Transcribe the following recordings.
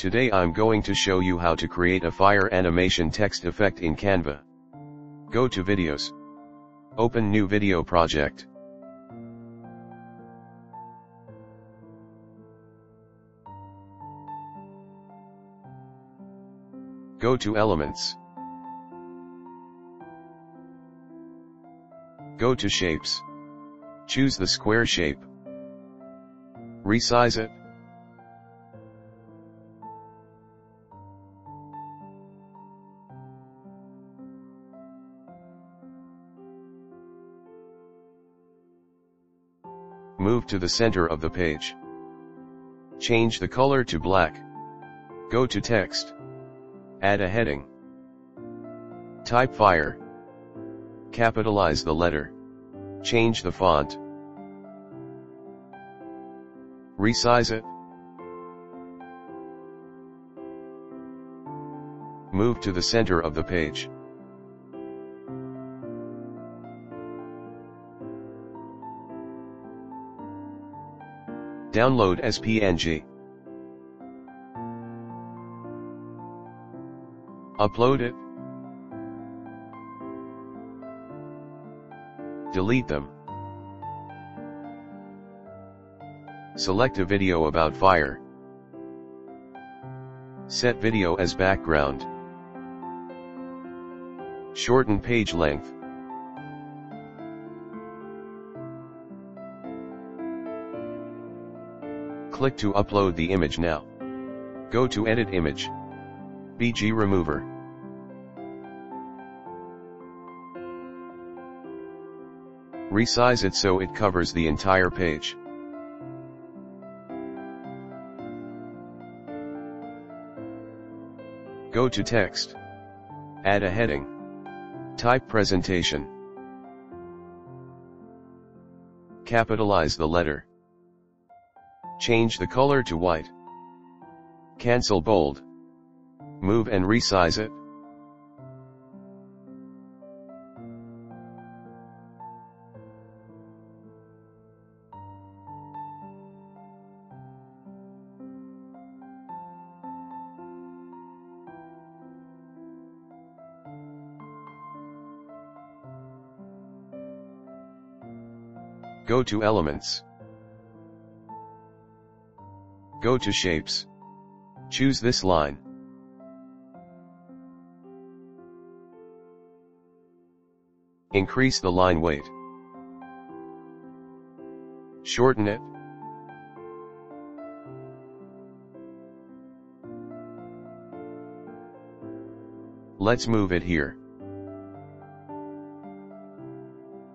Today I'm going to show you how to create a fire animation text effect in Canva. Go to videos. Open new video project. Go to elements. Go to shapes. Choose the square shape. Resize it. Move to the center of the page. Change the color to black. Go to text. Add a heading. Type fire. Capitalize the letter. Change the font. Resize it. Move to the center of the page. Download as PNG. Upload it. Delete them. Select a video about fire. Set video as background. Shorten page length. Click to upload the image now. Go to Edit Image. BG Remover. Resize it so it covers the entire page. Go to text. Add a heading. Type presentation. Capitalize the letter. Change the color to white. Cancel bold. Move and resize it. Go to Elements. Go to Shapes. Choose this line. Increase the line weight. Shorten it. Let's move it here.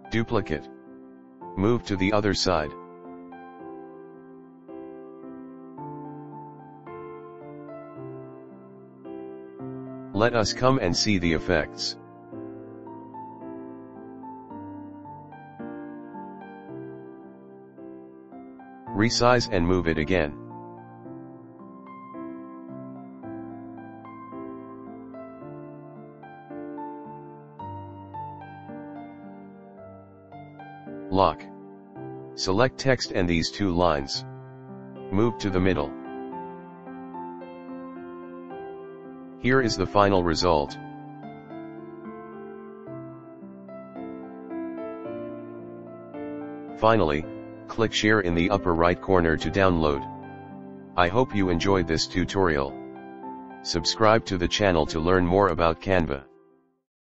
Duplicate. Move to the other side. Let us come and see the effects. Resize and move it again. Lock. Select text and these two lines. Move to the middle. Here is the final result. Finally, click share in the upper right corner to download. I hope you enjoyed this tutorial. Subscribe to the channel to learn more about Canva.